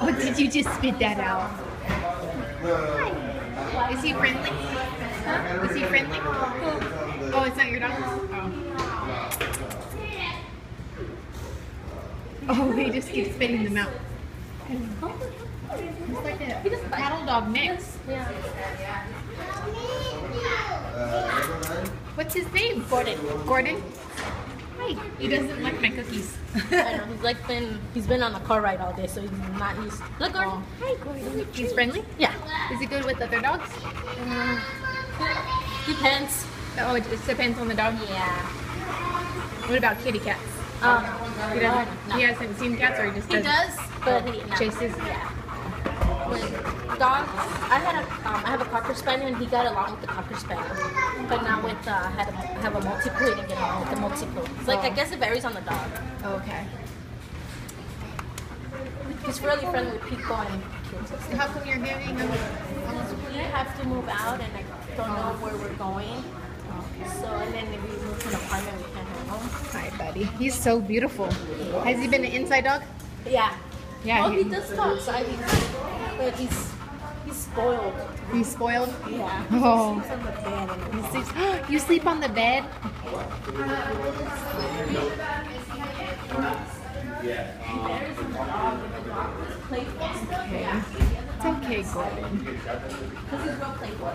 Oh, did you just spit that out? Hi. Is he friendly? Huh? Is he friendly? Oh, it's not your dog? Oh. Oh, he just keeps spitting them out. It's like a cattle dog mix. What's his name? Gordon. Gordon? Hi. He doesn't like my cookies. I know, he's like been he's been on the car ride all day, so he's not used. Look, Gordon. Oh. Hi, Gordon. He's friendly? Yeah. Is he good with other dogs? Mm, depends. Oh, it just depends on the dog. Yeah. What about kitty cats? Um, He doesn't. no. He hasn't seen cats, or he just He does. does, but he no. Chases. Yeah. With dogs, I had a um, I have a cocker spaniel, and he got along with the cocker spaniel. But now with uh, I had a, I have a Maltipoo, he didn't get along with the Maltipoo. It's like I Oh. guess it varies on the dog. Okay. He's really friendly with people and kids. and. How come you're giving him? We have to move out, and I don't know where we're going. So, and then if we move to an apartment, we can't have home. Hi, buddy. He's so beautiful. Has he been an inside dog? Yeah. Yeah. Oh, he- he does go outside, he's- but he's he's spoiled. He's spoiled. Yeah. Oh. He sleeps on the bed and He sleeps. you sleep on the bed? Okay. It's okay, Gordon. Because he's real playful.